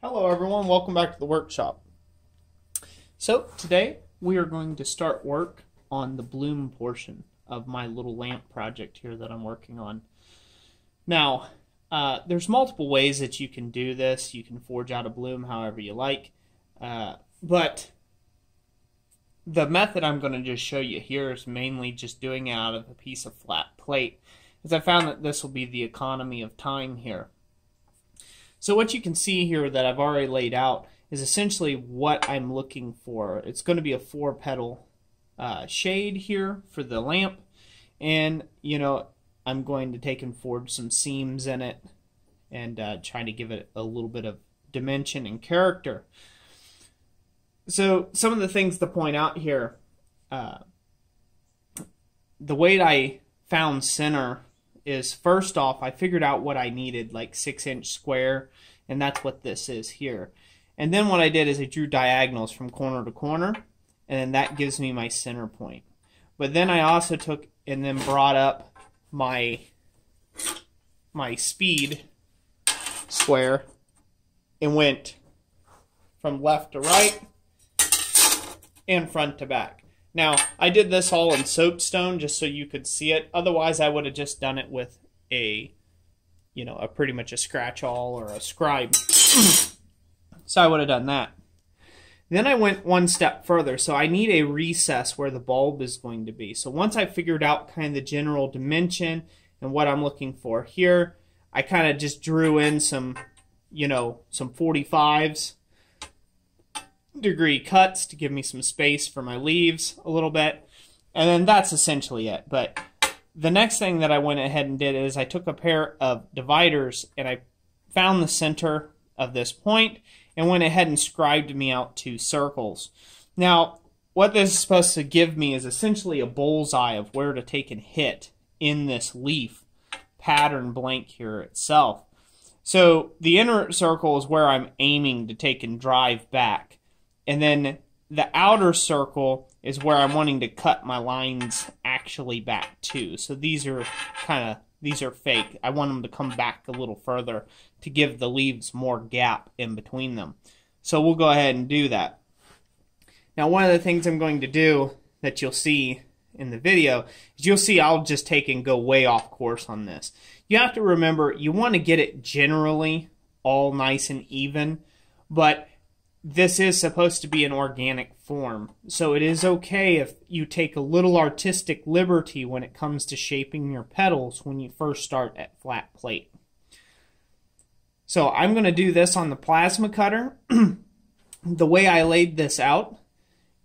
Hello everyone, welcome back to the workshop. So today we are going to start work on the bloom portion of my little lamp project here that I'm working on. Now, uh, there's multiple ways that you can do this. You can forge out a bloom however you like, uh, but the method I'm going to just show you here is mainly just doing it out of a piece of flat plate, as I found that this will be the economy of time here. So what you can see here that I've already laid out is essentially what I'm looking for. It's going to be a four petal uh, shade here for the lamp and you know I'm going to take and forge some seams in it and uh, trying to give it a little bit of dimension and character. So some of the things to point out here, uh, the way I found center is first off, I figured out what I needed, like six inch square, and that's what this is here. And then what I did is I drew diagonals from corner to corner, and then that gives me my center point. But then I also took and then brought up my my speed square and went from left to right and front to back. Now, I did this all in soapstone just so you could see it. Otherwise, I would have just done it with a, you know, a pretty much a scratch awl or a scribe. so I would have done that. Then I went one step further. So I need a recess where the bulb is going to be. So once I figured out kind of the general dimension and what I'm looking for here, I kind of just drew in some, you know, some 45s degree cuts to give me some space for my leaves a little bit. And then that's essentially it. But the next thing that I went ahead and did is I took a pair of dividers and I found the center of this point and went ahead and scribed me out two circles. Now, what this is supposed to give me is essentially a bullseye of where to take and hit in this leaf pattern blank here itself. So the inner circle is where I'm aiming to take and drive back. And then the outer circle is where I'm wanting to cut my lines actually back to. So these are kind of, these are fake. I want them to come back a little further to give the leaves more gap in between them. So we'll go ahead and do that. Now one of the things I'm going to do that you'll see in the video is you'll see I'll just take and go way off course on this. You have to remember you want to get it generally all nice and even, but this is supposed to be an organic form, so it is okay if you take a little artistic liberty when it comes to shaping your petals when you first start at flat plate. So I'm going to do this on the plasma cutter. the way I laid this out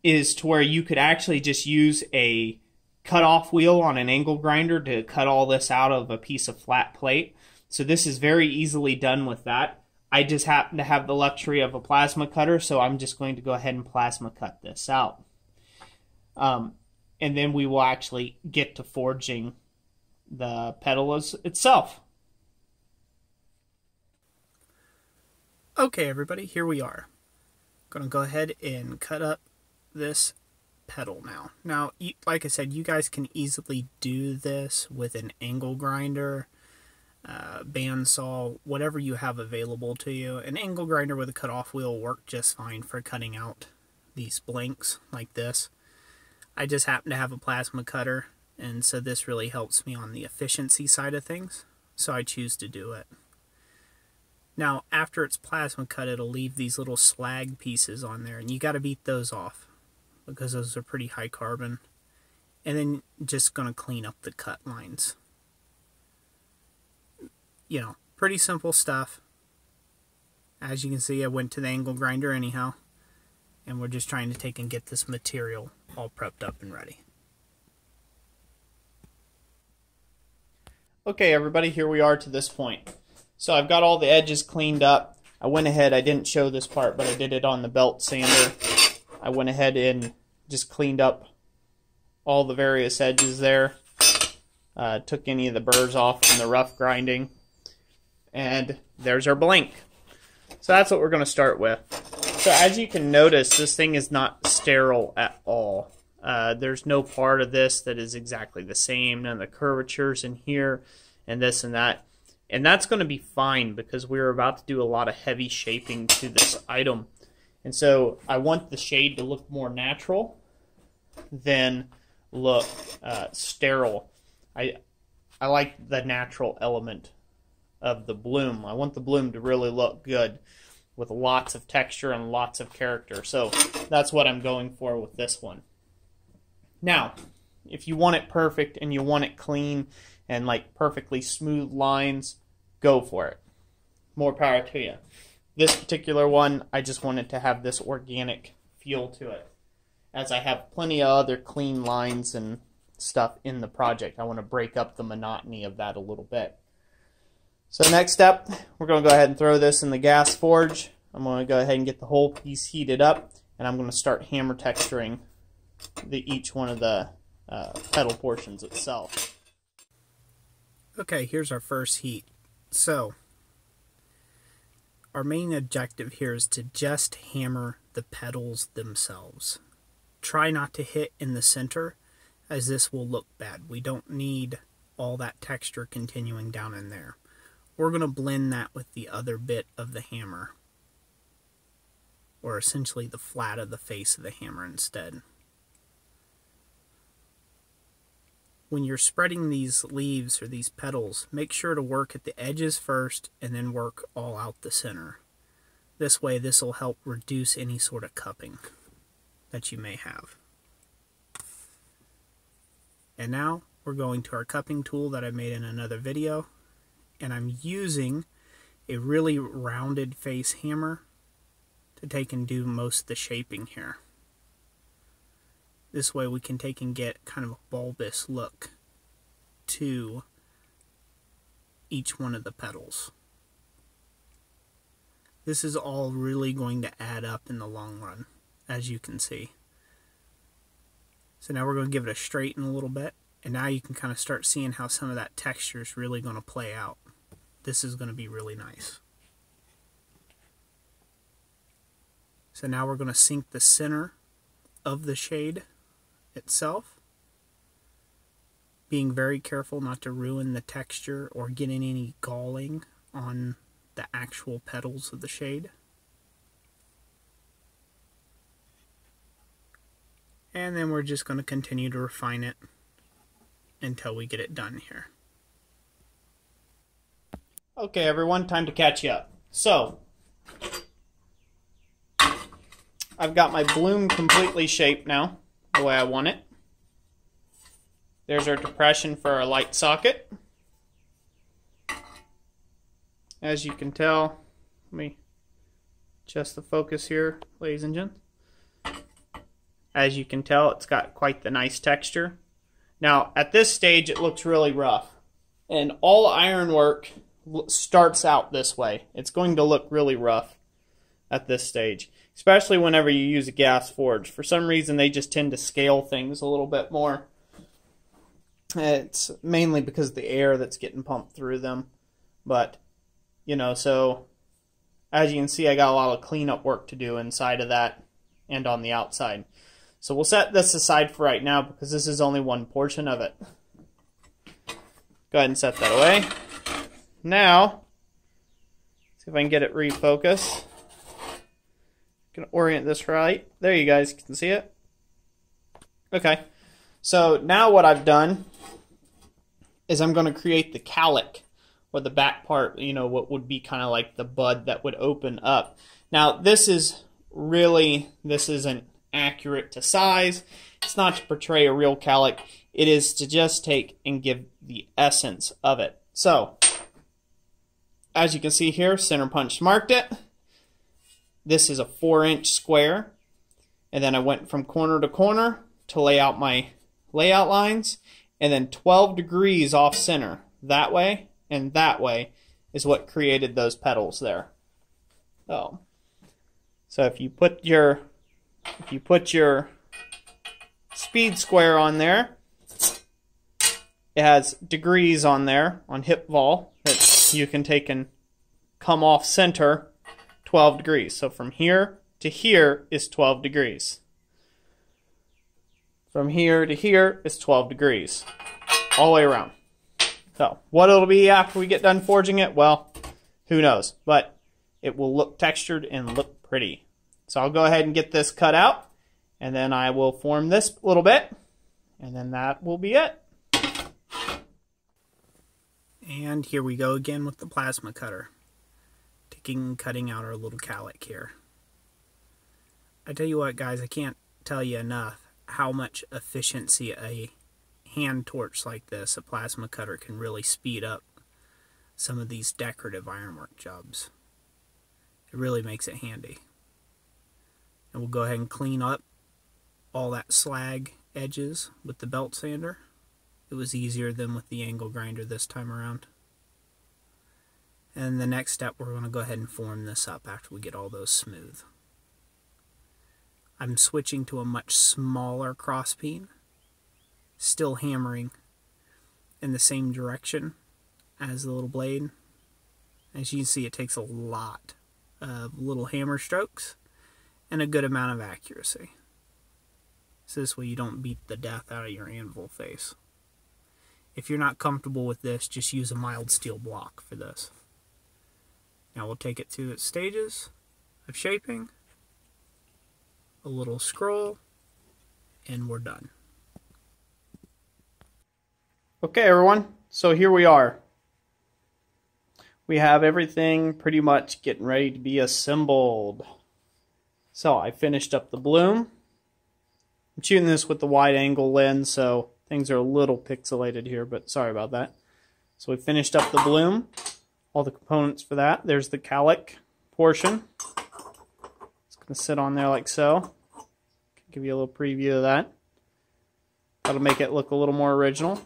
is to where you could actually just use a cut-off wheel on an angle grinder to cut all this out of a piece of flat plate. So this is very easily done with that. I just happen to have the luxury of a plasma cutter, so I'm just going to go ahead and plasma cut this out. Um, and then we will actually get to forging the petal itself. Okay, everybody, here we are. To go ahead and cut up this petal now. Now, like I said, you guys can easily do this with an angle grinder uh, bandsaw, whatever you have available to you. An angle grinder with a cutoff wheel work just fine for cutting out these blanks like this. I just happen to have a plasma cutter, and so this really helps me on the efficiency side of things, so I choose to do it. Now, after it's plasma cut, it'll leave these little slag pieces on there, and you got to beat those off because those are pretty high carbon. And then just going to clean up the cut lines you know, pretty simple stuff. As you can see, I went to the angle grinder anyhow. And we're just trying to take and get this material all prepped up and ready. Okay, everybody, here we are to this point. So I've got all the edges cleaned up. I went ahead, I didn't show this part, but I did it on the belt sander. I went ahead and just cleaned up all the various edges there. Uh, took any of the burrs off from the rough grinding and there's our blank. So that's what we're going to start with. So as you can notice, this thing is not sterile at all. Uh, there's no part of this that is exactly the same. None of the curvatures in here and this and that. And that's going to be fine because we're about to do a lot of heavy shaping to this item. And so I want the shade to look more natural than look uh, sterile. I I like the natural element of the bloom. I want the bloom to really look good with lots of texture and lots of character. So that's what I'm going for with this one. Now, if you want it perfect and you want it clean and like perfectly smooth lines, go for it. More power to you. This particular one, I just wanted to have this organic feel to it. As I have plenty of other clean lines and stuff in the project, I want to break up the monotony of that a little bit. So next step, we're going to go ahead and throw this in the gas forge. I'm going to go ahead and get the whole piece heated up, and I'm going to start hammer texturing the each one of the uh, petal portions itself. Okay, here's our first heat. So, our main objective here is to just hammer the petals themselves. Try not to hit in the center, as this will look bad. We don't need all that texture continuing down in there. We're going to blend that with the other bit of the hammer. Or essentially the flat of the face of the hammer instead. When you're spreading these leaves or these petals, make sure to work at the edges first and then work all out the center. This way this will help reduce any sort of cupping that you may have. And now we're going to our cupping tool that I made in another video and I'm using a really rounded face hammer to take and do most of the shaping here. This way we can take and get kind of a bulbous look to each one of the petals. This is all really going to add up in the long run, as you can see. So now we're going to give it a straighten a little bit, and now you can kind of start seeing how some of that texture is really going to play out this is going to be really nice. So now we're going to sink the center of the shade itself. Being very careful not to ruin the texture or getting any galling on the actual petals of the shade. And then we're just going to continue to refine it until we get it done here. Okay, everyone, time to catch you up. So, I've got my bloom completely shaped now, the way I want it. There's our depression for our light socket. As you can tell, let me adjust the focus here, ladies and gents. As you can tell, it's got quite the nice texture. Now, at this stage, it looks really rough. And all ironwork starts out this way. It's going to look really rough at this stage, especially whenever you use a gas forge. For some reason, they just tend to scale things a little bit more. It's mainly because of the air that's getting pumped through them. But, you know, so as you can see, I got a lot of cleanup work to do inside of that and on the outside. So we'll set this aside for right now because this is only one portion of it. Go ahead and set that away. Now, see if I can get it refocus. Gonna orient this right. There you guys can see it. Okay. So now what I've done is I'm going to create the calic or the back part, you know, what would be kind of like the bud that would open up. Now this is really, this isn't accurate to size. It's not to portray a real calic. It is to just take and give the essence of it. So as you can see here, center punch marked it. This is a four inch square. And then I went from corner to corner to lay out my layout lines. And then 12 degrees off center. That way and that way is what created those petals there. Oh. So if you put your if you put your speed square on there, it has degrees on there on hip val you can take and come off center 12 degrees. So from here to here is 12 degrees. From here to here is 12 degrees. All the way around. So, what it'll be after we get done forging it, well, who knows. But it will look textured and look pretty. So I'll go ahead and get this cut out, and then I will form this little bit, and then that will be it. And here we go again with the plasma cutter. Taking cutting out our little calic here. I tell you what guys, I can't tell you enough how much efficiency a hand torch like this, a plasma cutter, can really speed up some of these decorative ironwork jobs. It really makes it handy. And we'll go ahead and clean up all that slag edges with the belt sander. It was easier than with the angle grinder this time around. And the next step, we're going to go ahead and form this up after we get all those smooth. I'm switching to a much smaller crosspeen, still hammering in the same direction as the little blade. As you can see, it takes a lot of little hammer strokes and a good amount of accuracy. So this way you don't beat the death out of your anvil face. If you're not comfortable with this, just use a mild steel block for this. Now we'll take it through its stages of shaping, a little scroll, and we're done. Okay, everyone, so here we are. We have everything pretty much getting ready to be assembled. So I finished up the bloom. I'm shooting this with the wide angle lens, so things are a little pixelated here, but sorry about that. So we finished up the bloom, all the components for that. There's the calic portion. It's going to sit on there like so. Give you a little preview of that. That'll make it look a little more original.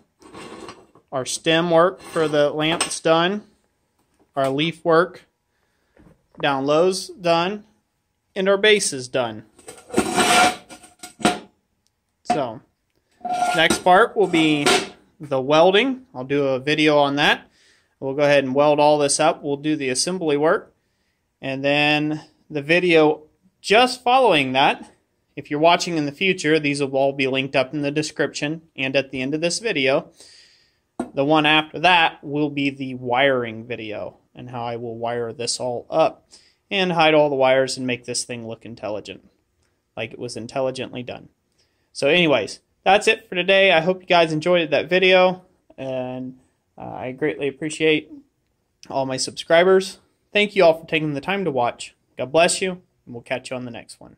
Our stem work for the lamp's done. Our leaf work down low's done. And our base is done. Next part will be the welding. I'll do a video on that. We'll go ahead and weld all this up. We'll do the assembly work. And then the video just following that, if you're watching in the future, these will all be linked up in the description and at the end of this video. The one after that will be the wiring video and how I will wire this all up and hide all the wires and make this thing look intelligent, like it was intelligently done. So anyways, that's it for today. I hope you guys enjoyed that video, and uh, I greatly appreciate all my subscribers. Thank you all for taking the time to watch. God bless you, and we'll catch you on the next one.